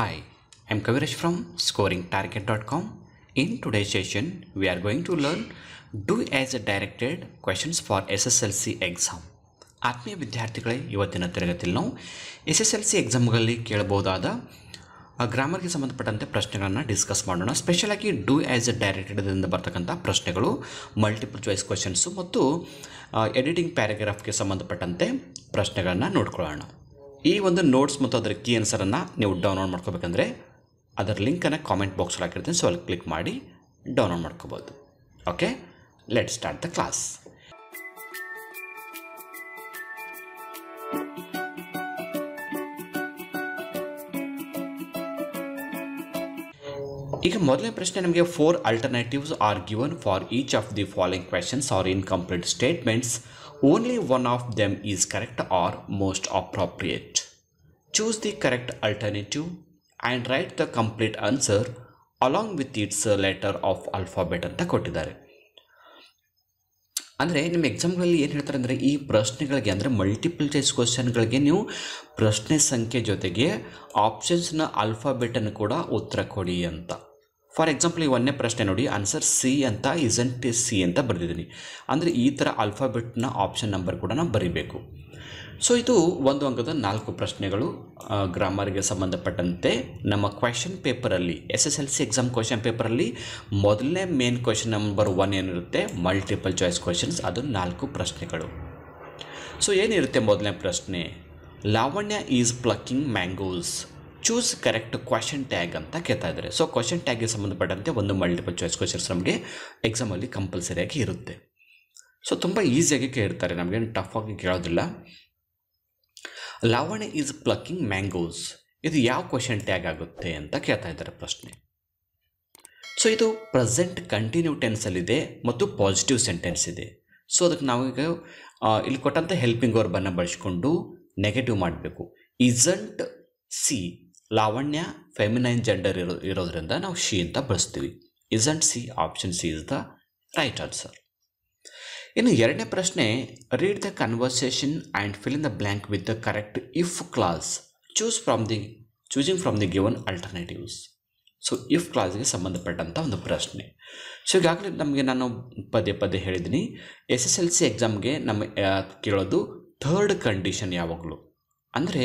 Hi, I'm Kaviraj from scoringtarget.com. In today's session, we are going to learn do as directed questions for SSLC exam. ಆತ್ಮೀಯ ವಿದ್ಯಾರ್ಥಿಗಳೇ ಇವತ್ತಿನ ತರಗತಿಯಲ್ಲಿ ನಾವು S S L C ಎಕ್ಸಾಮ್ಗಳಲ್ಲಿ ಕೇಳಬಹುದಾದ ಗ್ರಾಮರ್ಗೆ ಸಂಬಂಧಪಟ್ಟಂತೆ ಪ್ರಶ್ನೆಗಳನ್ನು ಡಿಸ್ಕಸ್ ಮಾಡೋಣ ಸ್ಪೆಷಲಾಗಿ ಡೂ ಆ್ಯಸ್ ಎ ಡೈರೆಕ್ಟೆಡ್ದಿಂದ ಬರ್ತಕ್ಕಂಥ ಪ್ರಶ್ನೆಗಳು ಮಲ್ಟಿಪಲ್ ಚಾಯ್ಸ್ ಕ್ವಶನ್ಸು ಮತ್ತು ಎಡಿಟಿಂಗ್ ಪ್ಯಾರಾಗ್ರಾಫ್ಗೆ ಸಂಬಂಧಪಟ್ಟಂತೆ ಪ್ರಶ್ನೆಗಳನ್ನು ನೋಡ್ಕೊಳ್ಳೋಣ ಈ ಒಂದು ನೋಟ್ಸ್ ಮತ್ತು ಅದರ ಕೀ ಆನ್ಸರನ್ನು ನೀವು ಡೌನ್ಲೋಡ್ ಮಾಡ್ಕೋಬೇಕಂದ್ರೆ ಅದರ ಲಿಂಕನ್ನು ಕಾಮೆಂಟ್ ಬಾಕ್ಸಲ್ಲಿ ಹಾಕಿರ್ತೀನಿ. ಸೊ ಅಲ್ಲಿ ಕ್ಲಿಕ್ ಮಾಡಿ ಡೌನ್ಲೋಡ್ ಮಾಡ್ಕೋಬೋದು. Okay let start the class ಈಗ ಮೊದಲನೇ ಪ್ರಶ್ನೆ ನಮಗೆ four alternatives are given for each of the following questions are incomplete statements only one of them is correct or most appropriate. Choose the correct alternative and write the complete answer along with its letter of alphabet ಅಂತ ಕೊಟ್ಟಿದ್ದಾರೆ ಅಂದರೆ ನಿಮ್ಮ ಎಕ್ಸಾಮ್ಗಳಲ್ಲಿ ಏನು ಹೇಳ್ತಾರೆ ಅಂದರೆ ಈ ಪ್ರಶ್ನೆಗಳಿಗೆ ಅಂದರೆ ಮಲ್ಟಿಪಲ್ ಚಾಯ್ಸ್ ಕ್ವಶನ್ಗಳಿಗೆ ನೀವು ಪ್ರಶ್ನೆ ಸಂಖ್ಯೆ ಜೊತೆಗೆ ಆಪ್ಷನ್ಸ್ನ ಆಲ್ಫಾಬೆಟನ್ನು ಕೂಡ ಉತ್ತರ ಕೊಡಿ ಅಂತ ಫಾರ್ ಎಕ್ಸಾಂಪಲ್ ಈ ಒಂದನೇ ಪ್ರಶ್ನೆ ನೋಡಿ ಆನ್ಸರ್ ಸಿ ಅಂತ ಇಸಂಟ್ ಸಿ ಅಂತ ಬರೆದಿದ್ದೀನಿ. ಅಂದರೆ ಈ ಥರ ಆಲ್ಫಾಬೆಟ್ನ ಆಪ್ಷನ್ ನಂಬರ್ ಕೂಡ ನಾವು ಬರೀಬೇಕು. ಸೊ ಇದು ಒಂದು ಅಂಕದ ನಾಲ್ಕು ಪ್ರಶ್ನೆಗಳು ಗ್ರಾಮರ್ಗೆ ಸಂಬಂಧಪಟ್ಟಂತೆ. ನಮ್ಮ ಕ್ವೆಶನ್ ಪೇಪರಲ್ಲಿ S S L C exam question ಪೇಪರಲ್ಲಿ ಮೊದಲನೇ ಮೇನ್ ಕ್ವೆಶನ್ ನಂಬರ್ ಒನ್ ಏನಿರುತ್ತೆ ಮಲ್ಟಿಪಲ್ ಚಾಯ್ಸ್ ಕ್ವೆಶನ್ಸ್ ಅದು ನಾಲ್ಕು ಪ್ರಶ್ನೆಗಳು. ಸೊ ಏನಿರುತ್ತೆ ಮೊದಲನೇ ಪ್ರಶ್ನೆ? Lavanya is plucking mangoes choose correct question tag ಅಂತ ಕೇಳ್ತಾ ಇದ್ದಾರೆ. ಸೊ ಕ್ವಶನ್ ಟ್ಯಾಗ್ಗೆ ಸಂಬಂಧಪಟ್ಟಂತೆ ಒಂದು ಮಲ್ಟಿಪಲ್ ಚಾಯ್ಸ್ ಕ್ವಶನ್ಸ್ ನಮಗೆ ಎಕ್ಸಾಮಲ್ಲಿ ಕಂಪಲ್ಸರಿಯಾಗಿ ಇರುತ್ತೆ. ಸೊ ತುಂಬ ಈಸಿಯಾಗಿ ಕೇಳ್ತಾರೆ. ನಮಗೇನು ಟಫ್ ಆಗಿ ಕೇಳೋದಿಲ್ಲ. ಲಾವಣ್ಯ ಈಸ್ ಪ್ಲಕ್ಕಿಂಗ್ ಮ್ಯಾಂಗೋಸ್ ಇದು ಯಾವ ಕ್ವಶನ್ ಟ್ಯಾಗ್ ಆಗುತ್ತೆ ಅಂತ ಕೇಳ್ತಾ ಇದ್ದಾರೆ ಪ್ರಶ್ನೆ. ಸೊ ಇದು ಪ್ರೆಸೆಂಟ್ ಕಂಟಿನ್ಯೂ ಟೆನ್ಸಲ್ಲಿದೆ ಮತ್ತು ಪಾಸಿಟಿವ್ ಸೆಂಟೆನ್ಸ್ ಇದೆ. ಸೊ ಅದಕ್ಕೆ ನಾವೀಗ ಇಲ್ಲಿ ಕೊಟ್ಟಂಥ ಹೆಲ್ಪಿಂಗ್ ವರ್ಬನ್ನು ಬಳಸ್ಕೊಂಡು ನೆಗೆಟಿವ್ ಮಾಡಬೇಕು. Isn't she Lavanya feminine gender ಇರೋ, ಇರೋದ್ರಿಂದ ನಾವು ಶಿ ಅಂತ ಬಳಸ್ತೀವಿ. Isn't she option C is the right answer ಇನ್ನು ಎರಡನೇ ಪ್ರಶ್ನೆ read the conversation and fill in the blank with the correct if clause choose from the choosing from the given alternatives so if ಕ್ಲಾಸ್ಗೆ ಸಂಬಂಧಪಟ್ಟಂಥ ಒಂದು ಪ್ರಶ್ನೆ. So ಈಗಾಗಲೇ ನಮಗೆ ನಾನು ಪದೇ ಪದೇ ಹೇಳಿದ್ದೀನಿ. ಎಸ್ ಎಸ್ ಎಲ್ ಸಿ ಎಕ್ಸಾಮ್ಗೆ ನಮ್ಮ ಕೇಳೋದು ಥರ್ಡ್ ಕಂಡೀಷನ್ ಯಾವಾಗಲೂ. ಅಂದರೆ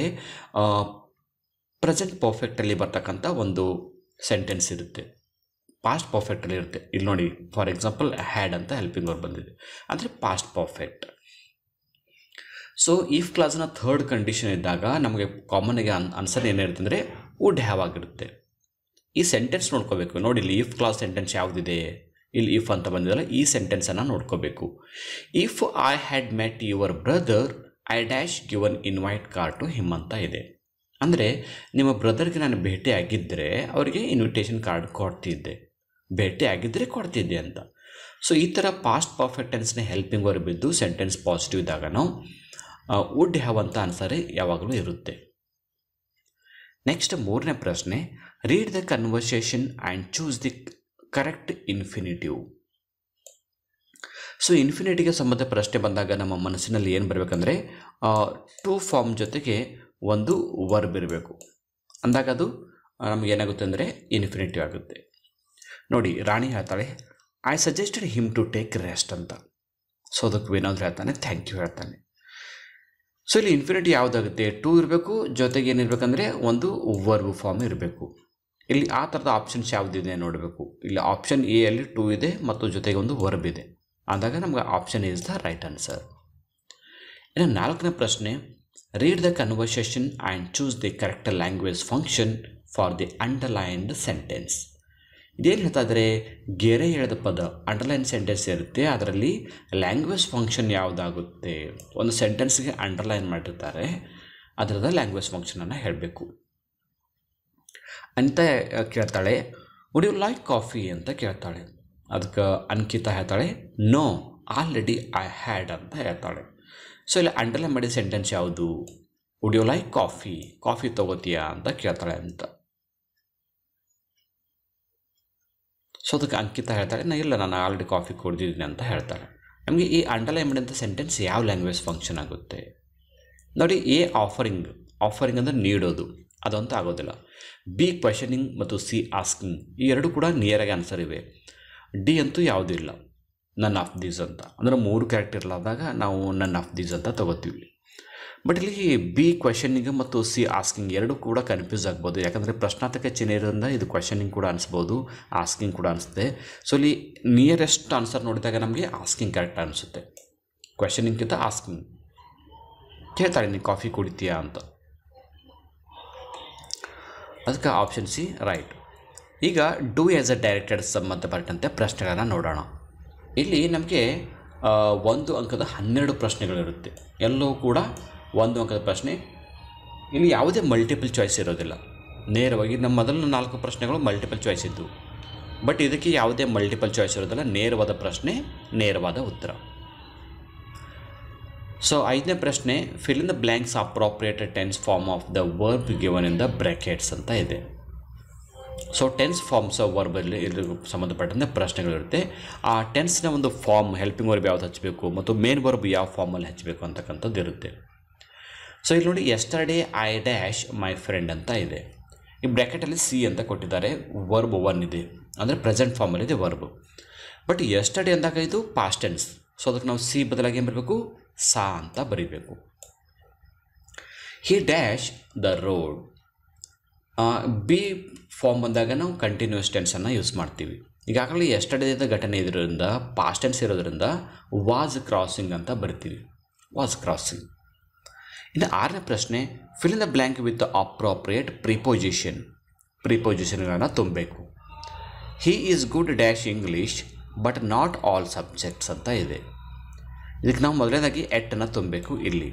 ಪ್ರೆಸೆಂಟ್ ಪರ್ಫೆಕ್ಟಲ್ಲಿ ಬರ್ತಕ್ಕಂಥ ಒಂದು ಸೆಂಟೆನ್ಸ್ ಇರುತ್ತೆ. ಪಾಸ್ಟ್ ಪರ್ಫೆಕ್ಟಲ್ಲಿ ಇರುತ್ತೆ. ಇಲ್ಲಿ ನೋಡಿ ಫಾರ್ ಎಕ್ಸಾಂಪಲ್ ಹ್ಯಾಡ್ ಅಂತ ಹೆಲ್ಪಿಂಗ್ ಅವ್ರು ಬಂದಿದೆ. ಅಂದರೆ ಪಾಸ್ಟ್ ಪರ್ಫೆಕ್ಟ್ ಸೊ ಇಫ್ ಕ್ಲಾಸ್ನ ಥರ್ಡ್ ಕಂಡೀಷನ್ ಇದ್ದಾಗ ನಮಗೆ ಕಾಮನ್ಗೆ ಅನ್ ಆನ್ಸರ್ ಏನಿರುತ್ತೆ ಅಂದರೆ ವುಡ್ ಹ್ಯಾವ್ ಆಗಿರುತ್ತೆ. ಈ ಸೆಂಟೆನ್ಸ್ ನೋಡ್ಕೋಬೇಕು. ನೋಡಿ ಇಲ್ಲಿ ಇಫ್ ಕ್ಲಾಸ್ ಸೆಂಟೆನ್ಸ್ ಯಾವುದಿದೆ? ಇಲ್ಲಿ ಇಫ್ ಅಂತ ಬಂದಿದಲ್ಲ, ಈ ಸೆಂಟೆನ್ಸನ್ನು ನೋಡ್ಕೋಬೇಕು. If I had met your brother I dash given invite card to him ಅಂತ ಇದೆ. ಅಂದರೆ ನಿಮ್ಮ ಬ್ರದರ್ಗೆ ನಾನು ಭೇಟಿ ಆಗಿದ್ದರೆ ಅವರಿಗೆ ಇನ್ವಿಟೇಷನ್ ಕಾರ್ಡ್ ಕೊಡ್ತಿದ್ದೆ. ಭೇಟಿ ಆಗಿದ್ದರೆ ಕೊಡ್ತಿದ್ದೆ ಅಂತ. ಸೊ ಈ ಥರ ಪಾಸ್ಟ್ ಪರ್ಫೆಕ್ಟ್ ಟೆನ್ಸ್ನ ಹೆಲ್ಪಿಂಗ್ ವರ್ಬ್ ಬಿದ್ದು ಸೆಂಟೆನ್ಸ್ ಪಾಸಿಟಿವ್ ಇದ್ದಾಗ ನಾವು ವುಡ್ ಹ್ಯಾವ್ ಅಂತ ಅನ್ಸರೇ ಯಾವಾಗಲೂ ಇರುತ್ತೆ. ನೆಕ್ಸ್ಟ್ ಮೂರನೇ ಪ್ರಶ್ನೆ read the conversation and choose the correct infinitive so ಇನ್ಫಿನಿಟಿಗೆ ಸಂಬಂಧ ಪ್ರಶ್ನೆ ಬಂದಾಗ ನಮ್ಮ ಮನಸ್ಸಿನಲ್ಲಿ ಏನು ಬರಬೇಕಂದ್ರೆ ಟೂ ಫಾರ್ಮ್ ಜೊತೆಗೆ ಒಂದು ವರ್ಬ್ ಇರಬೇಕು. ಅಂದಾಗ ಅದು ನಮಗೆ ಏನಾಗುತ್ತೆ ಅಂದರೆ ಇನ್ಫಿನಿಟಿವ್ ಆಗುತ್ತೆ. ನೋಡಿ, ರಾಣಿ ಹೇಳ್ತಾಳೆ I suggested him to take rest ಅಂತ. ಸೊ ಅದಕ್ಕೆ ವಿನೋದ್ ಹೇಳ್ತಾನೆ ಥ್ಯಾಂಕ್ ಯು ಹೇಳ್ತಾನೆ. ಸೊ ಇಲ್ಲಿ ಇನ್ಫಿನಿಟಿ ಯಾವುದಾಗುತ್ತೆ? ಟೂ ಇರಬೇಕು, ಜೊತೆಗೆ ಏನಿರಬೇಕಂದ್ರೆ ಒಂದು ವರ್ಬ್ ಫಾರ್ಮ್ ಇರಬೇಕು. ಇಲ್ಲಿ ಆ ಥರದ ಆಪ್ಷನ್ಸ್ ಯಾವುದಿದೆ ನೋಡಬೇಕು. ಇಲ್ಲಿ ಆಪ್ಷನ್ ಎ ಅಲ್ಲಿ ಟೂ ಇದೆ, ಮತ್ತು ಜೊತೆಗೆ ಒಂದು ವರ್ಬ್ ಇದೆ. ಅಂದಾಗ ನಮ್ಗೆ option is the right answer ಇನ್ನು ನಾಲ್ಕನೇ ಪ್ರಶ್ನೆ read the conversation and choose the correct language function for the underlined sentence ಇದೇನು ಹೇಳ್ತಾ ಇದ್ದಾರೆ ಗೆರೆ ಎಳೆದ ಪದ ಅಂಡರ್ಲೈನ್ ಸೆಂಟೆನ್ಸ್ ಇರುತ್ತೆ, ಅದರಲ್ಲಿ ಲ್ಯಾಂಗ್ವೇಜ್ ಫಂಕ್ಷನ್ ಯಾವುದಾಗುತ್ತೆ? ಒಂದು ಸೆಂಟೆನ್ಸ್ಗೆ ಅಂಡರ್ಲೈನ್ ಮಾಡಿರ್ತಾರೆ ಅದರದ ಲ್ಯಾಂಗ್ವೇಜ್ ಫಂಕ್ಷನನ್ನು ಹೇಳಬೇಕು. ಅಂತ ಕೇಳ್ತಾಳೆ ವುಡ್ ಯು ಲೈಕ್ ಕಾಫಿ ಅಂತ ಕೇಳ್ತಾಳೆ. ಅದಕ್ಕೆ ಅನ್ಕಿತಾ ಹೇಳ್ತಾಳೆ ನೋ ಆಲ್ರೆಡಿ ಐ ಹ್ಯಾಡ್ ಅಂತ ಹೇಳ್ತಾಳೆ. ಸೊ ಇಲ್ಲಿ ಅಂಡರ್ಲೈನ್ ಮಾಡಿದ ಸೆಂಟೆನ್ಸ್ ಯಾವುದು? ಯು ಲೈಕ್ ಕಾಫಿ ಕಾಫಿ ತಗೋತೀಯಾ ಅಂತ ಕೇಳ್ತಾಳೆ ಅಂತ. ಸೊ ಅದಕ್ಕೆ ಅಂಕಿತ ಹೇಳ್ತಾಳೆ, ನಾ ಇಲ್ಲ, ನಾನು ಆಲ್ರೆಡಿ ಕಾಫಿ ಕುಡ್ದಿದ್ದೀನಿ ಅಂತ ಹೇಳ್ತಾಳೆ. ನಮಗೆ ಈ ಅಂಡರ್ಲೈನ್ ಮಾಡಿದಂಥ ಸೆಂಟೆನ್ಸ್ ಯಾವ ಲ್ಯಾಂಗ್ವೇಜ್ ಫಂಕ್ಷನ್ ಆಗುತ್ತೆ? ನೋಡಿ ಎ ಆಫರಿಂಗ್ ಆಫರಿಂಗ್ ಅಂದರೆ ನೀಡೋದು. ಅದಂತೂ ಆಗೋದಿಲ್ಲ. ಬಿ ಕ್ವೆಶನಿಂಗ್ ಮತ್ತು ಸಿ ಆಸ್ಕಿಂಗ್ ಈ ಎರಡು ಕೂಡ ನಿಯರಾಗಿ ಆನ್ಸರ್ ಇವೆ. ಡಿ ಅಂತೂ ಯಾವುದೂ ಇಲ್ಲ ನನ್ ಆಫ್ ದೀಸ್ ಅಂತ. ಅಂದರೆ ಮೂರು ಕ್ಯಾರೆಕ್ಟರ್ ಇರಲಾದಾಗ ನಾವು ನನ್ ಆಫ್ ದೀಸ್ ಅಂತ ತಗೋತೀವಿ. ಬಟ್ ಇಲ್ಲಿ ಬಿ ಕ್ವೆಶನಿಂಗ್ ಮತ್ತು ಸಿ ಆಸ್ಕಿಂಗ್ ಎರಡು ಕೂಡ ಕನ್ಫ್ಯೂಸ್ ಆಗ್ಬೋದು. ಯಾಕಂದರೆ ಪ್ರಶ್ನಾರ್ಥಕ ಚಿಹ್ನೆ ಇರೋದ್ರಿಂದ ಇದು ಕ್ವೆಶನಿಂಗ್ ಕೂಡ ಅನಿಸ್ಬೋದು ಆಸ್ಕಿಂಗ್ ಕೂಡ ಅನಿಸುತ್ತೆ ಸೊ ಇಲ್ಲಿ ನಿಯರೆಸ್ಟ್ ಆನ್ಸರ್ ನೋಡಿದಾಗ ನಮಗೆ ಆಸ್ಕಿಂಗ್ ಕರೆಕ್ಟ್ ಅನಿಸುತ್ತೆ. ಕ್ವೆಶನಿಂಗ್ಗಿಂತ ಆಸ್ಕಿಂಗ್ ಕೇಳ್ತಾಳೆ ನೀನು ಕಾಫಿ ಕುಡಿತೀಯಾ? ಅಂತ. ಅದಕ್ಕೆ ಆಪ್ಷನ್ ಸಿ ರೈಟ್ ಈಗ ಡೂ ಆ್ಯಸ್ ಅ ಡೈರೆಕ್ಟೆಡ್ ಸಂಬಂಧಪಟ್ಟಂತೆ ಪ್ರಶ್ನೆಗಳನ್ನು ನೋಡೋಣ. ಇಲ್ಲಿ ನಮಗೆ ಒಂದು ಅಂಕದ ಹನ್ನೆರಡು ಪ್ರಶ್ನೆಗಳಿರುತ್ತೆ. ಎಲ್ಲವೂ ಕೂಡ ಒಂದು ಅಂಕದ ಪ್ರಶ್ನೆ. ಇಲ್ಲಿ ಯಾವುದೇ ಮಲ್ಟಿಪಲ್ ಚಾಯ್ಸ್ ಇರೋದಿಲ್ಲ. ನೇರವಾಗಿ ನಮ್ಮ ಮೊದಲ ನಾಲ್ಕು ಪ್ರಶ್ನೆಗಳು ಮಲ್ಟಿಪಲ್ ಚಾಯ್ಸ್ ಇದ್ದವು ಬಟ್ ಇದಕ್ಕೆ ಯಾವುದೇ ಮಲ್ಟಿಪಲ್ ಚಾಯ್ಸ್ ಇರೋದಿಲ್ಲ. ನೇರವಾದ ಪ್ರಶ್ನೆ, ನೇರವಾದ ಉತ್ತರ. ಸೊ ಐದನೇ ಪ್ರಶ್ನೆ fill in the blanks appropriated tense form of the verb given in the brackets ಅಂತ ಇದೆ. ಸೊ ಟೆನ್ಸ್ ಫಾರ್ಮ್ಸ್ ವರ್ಬಲ್ಲಿ ಇದ್ರ ಸಂಬಂಧಪಟ್ಟಂತೆ ಪ್ರಶ್ನೆಗಳಿರುತ್ತೆ. ಆ ಟೆನ್ಸ್ನ ಒಂದು ಫಾರ್ಮ್ ಹೆಲ್ಪಿಂಗ್ ವರ್ಬ್ ಯಾವ್ದು ಹಚ್ಚಬೇಕು ಮತ್ತು ಮೇನ್ ವರ್ಬ್ ಯಾವ ಫಾರ್ಮಲ್ಲಿ ಹಚ್ಚಬೇಕು ಅಂತಕ್ಕಂಥದ್ದು ಇರುತ್ತೆ. ಸೊ ಇಲ್ಲಿ ನೋಡಿ yesterday I dash my friend ಅಂತ ಇದೆ. ಈ ಬ್ರ್ಯಾಕೆಟಲ್ಲಿ ಸಿ ಅಂತ ಕೊಟ್ಟಿದ್ದಾರೆ. ವರ್ಬ್ ಒನ್ ಇದೆ. ಅಂದರೆ ಪ್ರೆಸೆಂಟ್ ಫಾರ್ಮಲ್ಲಿದೆ ವರ್ಬ್ ಬಟ್ ಎಸ್ಟರ್ಡೇ ಅಂದಾಗ ಇದು ಪಾಸ್ಟ್ ಟೆನ್ಸ್ ಸೊ ಅದಕ್ಕೆ ನಾವು ಸಿ ಬದಲಾಗಿ ಏನು ಬರಬೇಕು? ಸಾ ಅಂತ ಬರೀಬೇಕು. He dash the road B form ಬಂದಾಗ ನಾವು ಕಂಟಿನ್ಯೂಸ್ ಟೆನ್ಸನ್ನು ಯೂಸ್ ಮಾಡ್ತೀವಿ. ಈಗಾಗಲೇ ಎಸ್ಟರ್ಡೇದ ಘಟನೆ ಇದರಿಂದ ಪಾಸ್ಟ್ ಟೆನ್ಸ್ ಇರೋದರಿಂದ ವಾಸ್ ಕ್ರಾಸಿಂಗ್ ಅಂತ ಬರ್ತೀವಿ. ವಾಸ್ ಕ್ರಾಸಿಂಗ್ ಇನ್ನು ಆರನೇ ಪ್ರಶ್ನೆ fill in the blank with appropriate preposition ಪ್ರಿಪೊಸಿಷನ್ಗಳನ್ನು ತುಂಬಬೇಕು. He is good dash English but not all subjects ಅಂತ ಇದೆ. ಇದಕ್ಕೆ ನಾವು ಮೊದಲನೇದಾಗಿ ಎಟ್ಟನ್ನು ತುಂಬಬೇಕು ಇಲ್ಲಿ.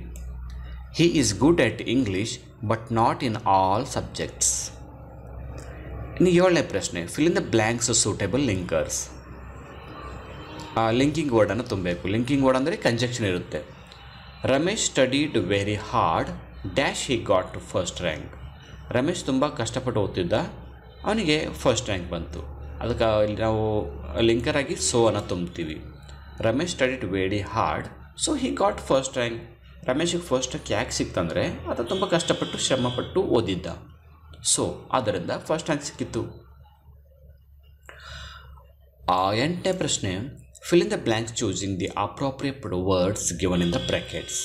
He is good at English but not in all subjects ಇನ್ನು ಏಳನೇ ಪ್ರಶ್ನೆ fill in the blanks suitable linkers linking ವರ್ಡನ್ನು ತುಂಬಬೇಕು ಲಿಂಕಿಂಗ್ ವರ್ಡ್ ಅಂದರೆ ಕಂಜಕ್ಷನ್ ಇರುತ್ತೆ Ramesh studied very hard dash he got first rank Ramesh ತುಂಬ ಕಷ್ಟಪಟ್ಟು ಓದ್ತಿದ್ದ. ಅವನಿಗೆ ಫಸ್ಟ್ ರ್ಯಾಂಕ್ ಬಂತು. ಅದಕ್ಕೆ ನಾವು ಲಿಂಕರಾಗಿ ಸೋ ಅನ್ನು ತುಂಬ್ತೀವಿ Ramesh studied very hard so he got first rank ರಮೇಶಿಗೆ first ಯಾಕೆ ಸಿಕ್ತಂದರೆ ಆತ ತುಂಬ ಕಷ್ಟಪಟ್ಟು ಶ್ರಮಪಟ್ಟು ಓದಿದ್ದ. ಸೊ ಆದ್ದರಿಂದ ಫಸ್ಟ್ ರ್ಯಾಂಕ್ ಸಿಕ್ಕಿತ್ತು? ಆ ಎಂಟನೇ ಪ್ರಶ್ನೆ fill in the blank choosing the appropriate words given in the brackets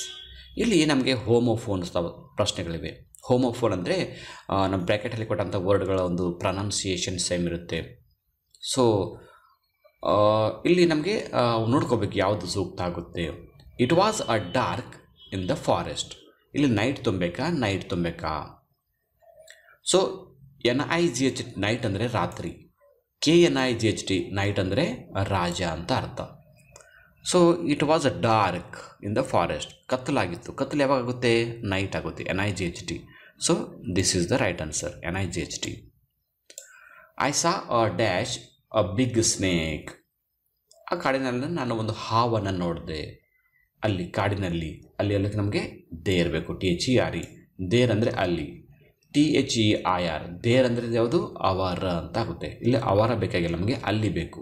ಇಲ್ಲಿ ನಮಗೆ ಹೋಮೋಫೋನ್ ಪ್ರಶ್ನೆಗಳಿವೆ. ಹೋಮೋಫೋನ್ ಅಂದರೆ ನಮ್ಮ ಬ್ರ್ಯಾಕೆಟಲ್ಲಿ ಕೊಟ್ಟಂಥ ವರ್ಡ್ಗಳ ಒಂದು ಪ್ರನೌನ್ಸಿಯೇಷನ್ ಸೇಮ್ ಇರುತ್ತೆ. ಸೊ ಇಲ್ಲಿ ನಮಗೆ ನೋಡ್ಕೋಬೇಕು ಯಾವುದು ಸೂಕ್ತ ಆಗುತ್ತೆ. It was a dark in the forest ಇಲ್ಲಿ ನೈಟ್ ತುಂಬಬೇಕಾ? ನೈಟ್ ತುಂಬಬೇಕಾ? So N I G H night ಅಂದರೆ ರಾತ್ರಿ. K N I G H T knight ಅಂದರೆ ರಾಜ ಅಂತ ಅರ್ಥ. So it was a dark in the forest ಕತ್ತಲಾಗಿತ್ತು. ಕತ್ತಲು ಯಾವಾಗ ಆಗುತ್ತೆ? ನೈಟ್ ಆಗುತ್ತೆ. N I G H T so this is the right answer N I G H T I saw a dash a big snake ಆ ಕಾಡಿನಲ್ಲಿ ನಾನು ಒಂದು ಹಾವನ್ನು ನೋಡಿದೆ. ಅಲ್ಲಿ ಕಾಡಿನಲ್ಲಿ, ಅಲ್ಲಿ ಎಲ್ಲಕ್ಕೆ ನಮಗೆ ದೇ ಇರಬೇಕು. T H E R E there ಅಂದರೆ ಅಲ್ಲಿ. T H E I R their ಅಂದರೆ ಯಾವುದು? ಅವರ ಅಂತ ಆಗುತ್ತೆ. ಇಲ್ಲಿ, ಅವರ ಬೇಕಾಗಿಲ್ಲ, ನಮಗೆ ಅಲ್ಲಿ ಬೇಕು.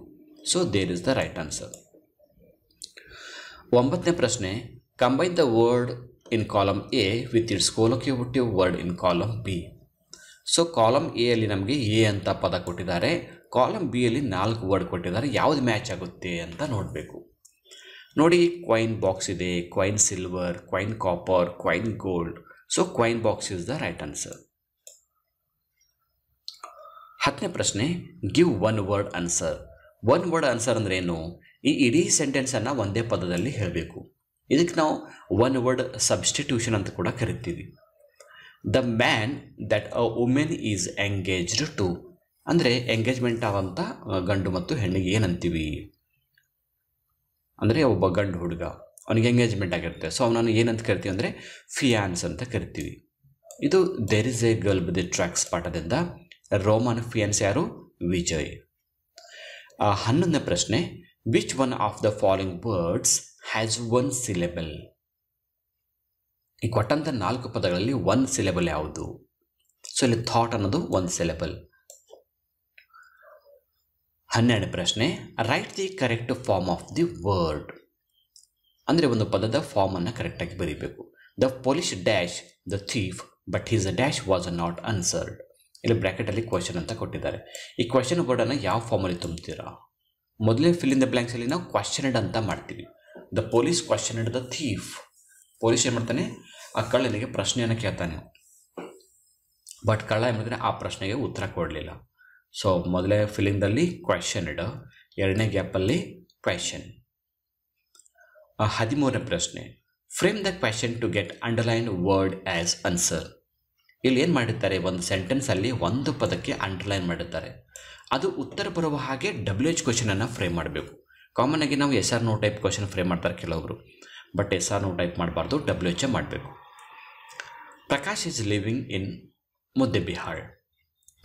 So there is the right answer ಒಂಬತ್ತನೇ ಪ್ರಶ್ನೆ combine the word in column A with its collocutive word in column B so column A ಅಲ್ಲಿ ನಮಗೆ ಎ ಅಂತ ಪದ ಕೊಟ್ಟಿದ್ದಾರೆ. ಕಾಲಮ್ ಬಿ ಅಲ್ಲಿ ನಾಲ್ಕು ವರ್ಡ್ ಕೊಟ್ಟಿದ್ದಾರೆ. ಯಾವುದು ಮ್ಯಾಚ್ ಆಗುತ್ತೆ ಅಂತ ನೋಡಬೇಕು. ನೋಡಿ ಕ್ವೈನ್ ಬಾಕ್ಸ್ ಇದೆ coin silver coin copper coin gold so coin box is the right answer ಹತ್ತನೇ ಪ್ರಶ್ನೆ give one word answer one word answer ಅಂದ್ರೆ ಏನು? ಈ ಇಡೀ ಸೆಂಟೆನ್ಸನ್ನು ಒಂದೇ ಪದದಲ್ಲಿ ಹೇಳಬೇಕು. ಇದಕ್ಕೆ ನಾವು ಒನ್ ವರ್ಡ್ ಸಬ್ಸ್ಟಿಟ್ಯೂಷನ್ ಅಂತ ಕೂಡ ಕರಿತೀವಿ. The man that a women is engaged to ಅಂದರೆ ಎಂಗೇಜ್ಮೆಂಟ್ ಆದಂಥ ಗಂಡು ಮತ್ತು ಹೆಣ್ಣಿಗೆ ಏನಂತೀವಿ? ಅಂದರೆ ಒಬ್ಬ ಗಂಡು ಹುಡುಗ, ಅವನಿಗೆ ಎಂಗೇಜ್ಮೆಂಟ್ ಆಗಿರುತ್ತೆ. ಸೊ ಅವನನ್ನು ಏನಂತ ಕರಿತೀವಿ ಅಂದರೆ ಫಿಯಾನ್ಸ್ ಅಂತ ಕರಿತೀವಿ. ಇದು there is a girl with tracks ಪಾಠದಿಂದ Roman fiance ಯಾರು? ವಿಜಯ್. ಹನ್ನೊಂದನೇ ಪ್ರಶ್ನೆ which one of the following words has one syllable ಈ ಕೊಟ್ಟಂಥ ನಾಲ್ಕು ಪದಗಳಲ್ಲಿ ಒನ್ ಸಿಲೆಬಲ್ ಯಾವುದು? ಸೊ ಇಲ್ಲಿ ಥಾಟ್ ಅನ್ನೋದು ಒಂದು ಸಿಲೆಬಲ್ ಹನ್ನೆರಡು ಪ್ರಶ್ನೆ write the correct form of the word ಅಂದರೆ ಒಂದು ಪದದ ಫಾರ್ಮನ್ನು ಕರೆಕ್ಟಾಗಿ ಬರೀಬೇಕು. The police dash the thief but he's dash was not answered ಇಲ್ಲಿ ಬ್ರ್ಯಾಕೆಟಲ್ಲಿ ಕ್ವಶನ್ ಅಂತ ಕೊಟ್ಟಿದ್ದಾರೆ. ಈ ಕ್ವಶನ್ ವರ್ಡನ್ನು ಯಾವ ಫಾರ್ಮಲ್ಲಿ ತುಂಬ್ತೀರಾ? ಮೊದಲೇ ಫಿಲ್ ಇನ್ ದ ಬ್ಲ್ಯಾಂಕ್ಸಲ್ಲಿ ನಾವು ಕ್ವಶನ್ಡ್ ಅಂತ ಮಾಡ್ತೀವಿ. The police questioned the thief police ಏನು ಮಾಡ್ತಾನೆ? ಆ ಕಳ್ಳನಿಗೆ ಪ್ರಶ್ನೆಯನ್ನು ಕೇಳ್ತಾನೆ. ಬಟ್ ಕಳ್ಳ ಏನು ಮಾಡ್ತಾನೆ? ಆ ಪ್ರಶ್ನೆಗೆ ಉತ್ತರ ಕೊಡಲಿಲ್ಲ. ಸೊ ಮೊದಲೇ ಫಿಲಿಂಗ್ದಲ್ಲಿ ಕ್ವೆಶನ್ಡ್ ಎರಡನೇ ಗ್ಯಾಪಲ್ಲಿ ಕ್ವೆಶನ್ ಹದಿಮೂರನೇ ಪ್ರಶ್ನೆ. Frame the question to get underline word as answer ಇಲ್ಲಿ ಏನು ಮಾಡಿರ್ತಾರೆ? ಒಂದು ಸೆಂಟೆನ್ಸಲ್ಲಿ ಒಂದು ಪದಕ್ಕೆ ಅಂಡರ್ಲೈನ್ ಮಾಡಿರ್ತಾರೆ. ಅದು ಉತ್ತರ ಬರುವ ಹಾಗೆ ಡಬ್ಲ್ಯೂ ಎಚ್ ಕ್ವಶನನ್ನು ಫ್ರೇಮ್ ಮಾಡಬೇಕು. ಕಾಮನ್ ಆಗಿ ನಾವು yes or no type question frame ಮಾಡ್ತಾರೆ ಕೆಲವರು. But yes or no type ಮಾಡಬಾರ್ದು ಡಬ್ಲ್ಯೂ ಎಚ್ ಮಾಡಬೇಕು. Prakash is living in Muddebihal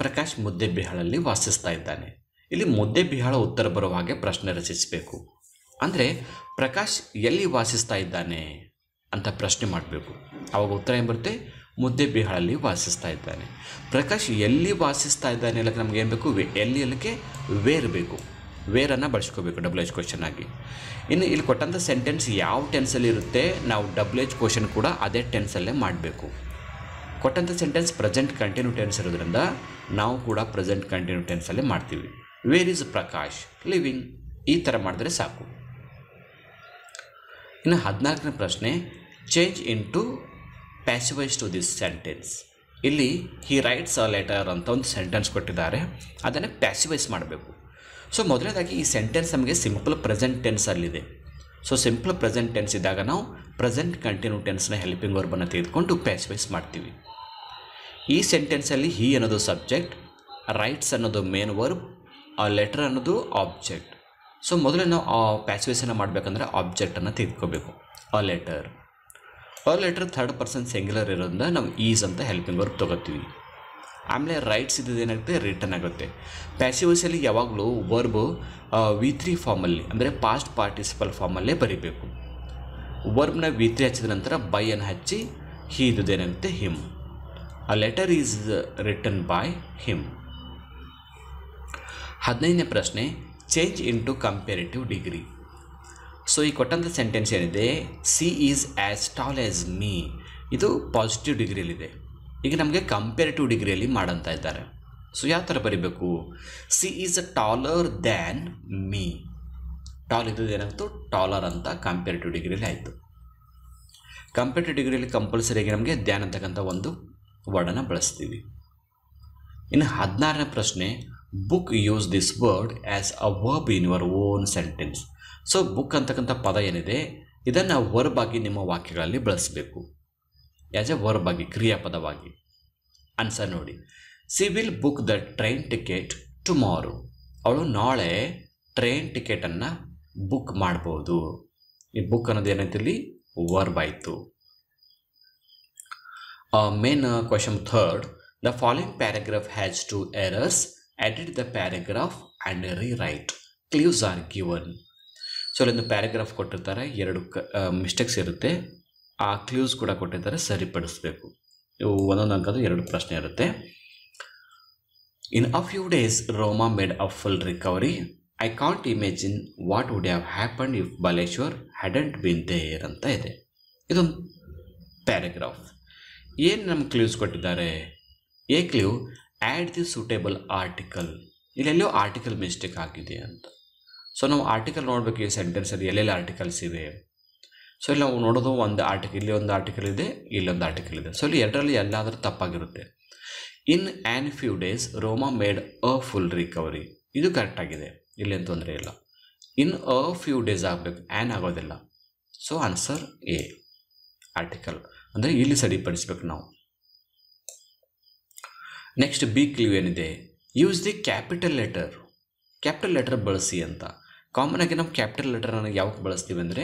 Prakash ಮುದ್ದೆಬಿಹಾಳಲ್ಲಿ ವಾಸಿಸ್ತಾ ಇದ್ದಾನೆ. ಇಲ್ಲಿ ಮುದ್ದೆಬಿಹಾಳ ಉತ್ತರ ಬರುವ ಹಾಗೆ ಪ್ರಶ್ನೆ ರಚಿಸಬೇಕು. ಅಂದರೆ, ಪ್ರಕಾಶ್ ಎಲ್ಲಿ ವಾಸಿಸ್ತಾ ಇದ್ದಾನೆ ಅಂತ ಪ್ರಶ್ನೆ ಮಾಡಬೇಕು. ಆವಾಗ ಉತ್ತರ ಏನು ಬರುತ್ತೆ? ಮುದ್ದೆಬಿಹಾಳಲ್ಲಿ ವಾಸಿಸ್ತಾ ಇದ್ದಾನೆ. ಪ್ರಕಾಶ್ ಎಲ್ಲಿ ವಾಸಿಸ್ತಾ ಇದ್ದಾನೆ ಅಲ್ಲಕ್ಕೆ ನಮ್ಗೆ ಏನು ಬೇಕು? ವೇ ಎಲ್ಲಿ ಅಲ್ಲಕ್ಕೆ ವೇರ್ ಬೇಕು. ವೇರನ್ನು ಬಳಸ್ಕೋಬೇಕು ಡಬ್ಲ್ಯೂ ಎಚ್ ಕ್ವಶನ್ ಆಗಿ. ಇನ್ನು ಇಲ್ಲಿ ಕೊಟ್ಟಂಥ ಸೆಂಟೆನ್ಸ್ ಯಾವ ಟೆನ್ಸಲ್ಲಿ ಇರುತ್ತೆ? ನಾವು ಡಬ್ಲ್ಯೂ ಎಚ್ ಕ್ವಶನ್ ಕೂಡ ಅದೇ ಟೆನ್ಸಲ್ಲೇ ಮಾಡಬೇಕು. ಕೊಟ್ಟಂಥ ಸೆಂಟೆನ್ಸ್ ಪ್ರೆಸೆಂಟ್ ಕಂಟಿನ್ಯೂ ಟೆನ್ಸ್ ಇರೋದ್ರಿಂದ ನಾವು ಕೂಡ ಪ್ರೆಸೆಂಟ್ ಕಂಟಿನ್ಯೂ ಟೆನ್ಸಲ್ಲೇ ಮಾಡ್ತೀವಿ. ವೇರ್ ಈಸ್ ಪ್ರಕಾಶ್ ಲಿವಿಂಗ್ ಈ ಥರ ಮಾಡಿದ್ರೆ ಸಾಕು. ಇನ್ನು ಹದಿನಾಲ್ಕನೇ ಪ್ರಶ್ನೆ change in to passivise to this sentence ಇಲ್ಲಿ ಹಿ ರೈಟ್ಸ್ ಅ ಲೆಟರ್ ಅಂತ ಒಂದು ಸೆಂಟೆನ್ಸ್ ಕೊಟ್ಟಿದ್ದಾರೆ. ಅದನ್ನು ಪ್ಯಾಸಿವೈಸ್ ಮಾಡಬೇಕು. ಸೊ ಮೊದಲನೇದಾಗಿ ಈ ಸೆಂಟೆನ್ಸ್ ನಮಗೆ ಸಿಂಪಲ್ ಪ್ರೆಸೆಂಟ್ ಟೆನ್ಸಲ್ಲಿದೆ ಸೊ ಸಿಂಪಲ್ ಪ್ರೆಸೆಂಟ್ ಟೆನ್ಸ್ ಇದ್ದಾಗ ನಾವು ಪ್ರೆಸೆಂಟ್ ಕಂಟಿನ್ಯೂ ಟೆನ್ಸ್ನ ಹೆಲ್ಪಿಂಗ್ ವರ್ಬನ್ನು ತೆಗೆದುಕೊಂಡು ಪ್ಯಾಸಿವೈಸ್ ಮಾಡ್ತೀವಿ. ಈ ಸೆಂಟೆನ್ಸಲ್ಲಿ ಹಿ ಅನ್ನೋದು ಸಬ್ಜೆಕ್ಟ್, ರೈಟ್ಸ್ ಅನ್ನೋದು ಮೇನ್ ವರ್ಬ್ ಆ ಲೆಟರ್ ಅನ್ನೋದು ಆಬ್ಜೆಕ್ಟ್ ಸೊ ಮೊದಲೇ ನಾವು ಆ ಪ್ಯಾಸಿವೈಸನ್ನು ಮಾಡಬೇಕಂದ್ರೆ ಆಬ್ಜೆಕ್ಟನ್ನು ತೆಗೆದುಕೋಬೇಕು a letter a letter third person singular ಇರೋದ್ರಿಂದ ನಾವು ಈಸ್ ಅಂತ ಹೆಲ್ಪಿಂಗ್ ವರ್ಬ್ ತೊಗೋತೀವಿ. ಆಮೇಲೆ ರೈಟ್ಸ್ ಇದ್ದದ್ದು ಏನಾಗುತ್ತೆ? ರಿಟರ್ನ್ ಆಗುತ್ತೆ. ಪ್ಯಾಸಿವಸಲ್ಲಿ ಯಾವಾಗಲೂ ವರ್ಬ್ ವಿ ತ್ರೀ ಫಾರ್ಮಲ್ಲಿ ಅಂದರೆ ಪಾಸ್ಟ್ ಪಾರ್ಟಿಸಿಪಲ್ ಫಾರ್ಮಲ್ಲೇ ಬರೀಬೇಕು. ವರ್ಬ್ನ ವಿ ತ್ರೀ ಹಚ್ಚಿದ ನಂತರ ಬೈ ಅನ್ನು ಹಚ್ಚಿ ಹೀ ಇದ್ದದ್ದು ಏನಾಗುತ್ತೆ? Him a letter is written by him ಹದಿನೈದನೇ ಪ್ರಶ್ನೆ change in to comparative degree so ಈ ಕೊಟ್ಟಂಥ ಸೆಂಟೆನ್ಸ್ ಏನಿದೆ? She is as tall as me ಇದು ಪಾಸಿಟಿವ್ ಡಿಗ್ರಿಯಲ್ಲಿದೆ ಈಗ ನಮಗೆ ಕಂಪೇರಿಟಿವ್ ಡಿಗ್ರಿಯಲ್ಲಿ ಮಾಡಂತ ಇದ್ದಾರೆ. ಸೊ ಯಾವ ಥರ ಬರೀಬೇಕು? She is a taller than me tall ಇದ್ದದ್ದು ಏನಾಗ್ತು ಟಾಲರ್ ಅಂತ ಕಂಪೇರಿಟಿವ್ ಡಿಗ್ರಿಯಲ್ಲಿ ಆಯಿತು. ಕಂಪೇರಿಟಿವ್ ಡಿಗ್ರಿಯಲ್ಲಿ ಕಂಪಲ್ಸರಿಯಾಗಿ ನಮಗೆ ಧ್ಯಾನ್ ಅಂತಕ್ಕಂಥ ಒಂದು ವರ್ಡನ್ನು ಬಳಸ್ತೀವಿ. ಇನ್ನು ಹದಿನಾರನೇ ಪ್ರಶ್ನೆ book use this word as a verb in your own sentence so book ಅಂತಕ್ಕಂಥ ಪದ ಏನಿದೆ, ಇದನ್ನು ವರ್ಬ್ ಆಗಿ ನಿಮ್ಮ ವಾಕ್ಯಗಳಲ್ಲಿ ಬಳಸಬೇಕು. ಆ್ಯಸ್ ಎ ವರ್ಬ್ ಆಗಿ, ಕ್ರಿಯಾಪದವಾಗಿ. ಆನ್ಸರ್ ನೋಡಿ. She will book the train ticket tomorrow ಅವಳು ನಾಳೆ ಟ್ರೈನ್ ಟಿಕೆಟನ್ನು ಬುಕ್ ಮಾಡ್ಬೋದು. ಈ ಬುಕ್ ಅನ್ನೋದು ಏನೈತೆ ವರ್ಬ್ ಆಯಿತು. Main question third the following paragraph has two errors edit the paragraph and rewrite clues are given so ಇಲ್ಲೊಂದು ಪ್ಯಾರಾಗ್ರಾಫ್ ಕೊಟ್ಟಿರ್ತಾರೆ. ಎರಡು ಮಿಸ್ಟೇಕ್ಸ್ ಇರುತ್ತೆ. ಆ ಕ್ಲೂಸ್ ಕೂಡ ಕೊಟ್ಟಿರ್ತಾರೆ. ಸರಿಪಡಿಸ್ಬೇಕು. ಇವು ಒಂದೊಂದು ಅಂಕದ ಎರಡು ಪ್ರಶ್ನೆ ಇರುತ್ತೆ. In a few days Roma made a full recovery I can't imagine what would have happen if Baleshwar hadn't been there ಅಂತ ಇದೆ. ಇದೊಂದು ಪ್ಯಾರಾಗ್ರಾಫ್ ಏನು ನಮ್ಮ ಕ್ಲೂಸ್ ಕೊಟ್ಟಿದ್ದಾರೆ? A clue add the suitable article ಇಲ್ಲೆಲ್ಲೋ article mistake ಆಗಿದೆ ಅಂತ. So ನಾವು article ನೋಡಬೇಕು, ಈ ಸೆಂಟೆನ್ಸಲ್ಲಿ ಎಲ್ಲೆಲ್ಲ ಆರ್ಟಿಕಲ್ಸ್ ಇವೆ? ಸೊ ಇಲ್ಲಿ ನಾವು ನೋಡೋದು, ಒಂದು ಆರ್ಟಿಕಲ್ ಇಲ್ಲಿ, ಒಂದು ಆರ್ಟಿಕಲ್ ಇದೆ, ಇಲ್ಲೊಂದು ಆರ್ಟಿಕಲ್ ಇದೆ. ಸೊ ಇಲ್ಲಿ ಎರಡರಲ್ಲಿ ಎಲ್ಲಾದರೂ ತಪ್ಪಾಗಿರುತ್ತೆ. In an few days Roma made a full recovery ಇದು ಕರೆಕ್ಟಾಗಿದೆ ಇಲ್ಲೇನು ತೊಂದರೆ ಇಲ್ಲ. ಇನ್ ಅ ಫ್ಯೂ ಡೇಸ್ ಆಗಬೇಕು. ಆ್ಯನ್ ಆಗೋದಿಲ್ಲ. ಸೊ ಆನ್ಸರ್ ಎ ಆರ್ಟಿಕಲ್ ಅಂದರೆ ಇಲ್ಲಿ ಸರಿಪಡಿಸ್ಬೇಕು ನಾವು. ನೆಕ್ಸ್ಟ್ ಬಿ ಕ್ಲೀವ್ ಏನಿದೆ? Use the capital letter capital letter ಬಳಸಿ ಅಂತ. ಕಾಮನ್ ಆಗಿ ನಾವು ಕ್ಯಾಪಿಟಲ್ ಲೆಟರನ್ನು ಯಾವಾಗ ಬಳಸ್ತೀವಿ ಅಂದರೆ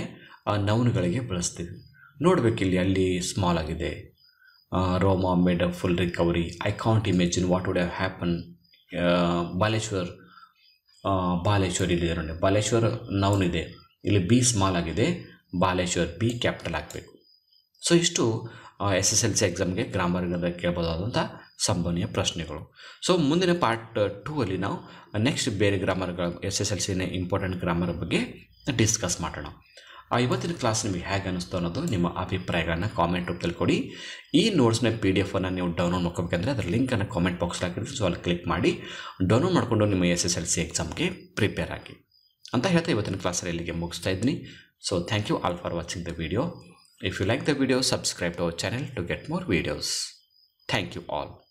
ನೌನ್ಗಳಿಗೆ ಬಳಸ್ತೀವಿ. ನೋಡಬೇಕಿಲ್ಲಿ ಅಲ್ಲಿ ಸ್ಮಾಲ್ ಆಗಿದೆ. Roma made a full recovery I can't imagine what would have happen Baleshwar Baleshwar ಇಲ್ಲಿದೆ ನೋಡಿ. ಬಾಲೇಶ್ವರ್ ನೌನ್ ಇದೆ. ಇಲ್ಲಿ ಬಿ ಸ್ಮಾಲ್ ಆಗಿದೆ. ಬಾಲೇಶ್ವರ್ ಬಿ ಕ್ಯಾಪಿಟಲ್ ಹಾಕಬೇಕು ಸೊ ಇಷ್ಟು ಎಸ್ ಎಸ್ ಎಲ್ ಸಿ ಎಕ್ಸಾಮ್ಗೆ ಗ್ರಾಮರ್ನಿಂದ ಕೇಳ್ಬೋದಾದಂಥ ಸಂಭವನೀಯ ಪ್ರಶ್ನೆಗಳು. ಸೊ ಮುಂದಿನ ಪಾರ್ಟ್ ಟೂ ಅಲ್ಲಿ ನಾವು ನೆಕ್ಸ್ಟ್ ಬೇರೆ ಗ್ರಾಮರ್ಗಳ ಎಸ್ ಎಸ್ ಎಲ್ ಸಿನ ಇಂಪಾರ್ಟೆಂಟ್ ಗ್ರಾಮರ್ ಬಗ್ಗೆ ಡಿಸ್ಕಸ್ ಮಾಡೋಣ. ಆ, ಇವತ್ತಿನ ಕ್ಲಾಸ್ ನಿಮಗೆ ಹೇಗೆ ಅನ್ನಿಸ್ತು ಅನ್ನೋದು ನಿಮ್ಮ ಅಭಿಪ್ರಾಯಗಳನ್ನು ಕಾಮೆಂಟ್ ರೂಪದಲ್ಲಿ ಕೊಡಿ. ಈ ನೋಟ್ಸ್ನ ಪಿ ಡಿ ಎಫನ್ನು ನೀವು ಡೌನ್ಲೋಡ್ ಮಾಡ್ಕೋಬೇಕಂದ್ರೆ ಅದರ ಲಿಂಕನ್ನು ಕಾಮೆಂಟ್ ಬಾಕ್ಸ್ ಹಾಕಿರ್ತೀವಿ ಸೊ ಅಲ್ಲಿ ಕ್ಲಿಕ್ ಮಾಡಿ ಡೌನ್ಲೋಡ್ ಮಾಡಿಕೊಂಡು ನಿಮ್ಮ ಎಸ್ ಎಸ್ ಎಲ್ ಸಿ ಎಕ್ಸಾಮ್ಗೆ ಪ್ರಿಪೇರ್ ಆಗಿ. ಅಂತ ಹೇಳ್ತಾ ಇವತ್ತಿನ ಕ್ಲಾಸಲ್ಲಿ ಇಲ್ಲಿಗೆ ಮುಗಿಸ್ತಾ ಇದ್ದೀನಿ. So thank you all for watching the video If you like the video, subscribe to our channel to get more videos. Thank you all.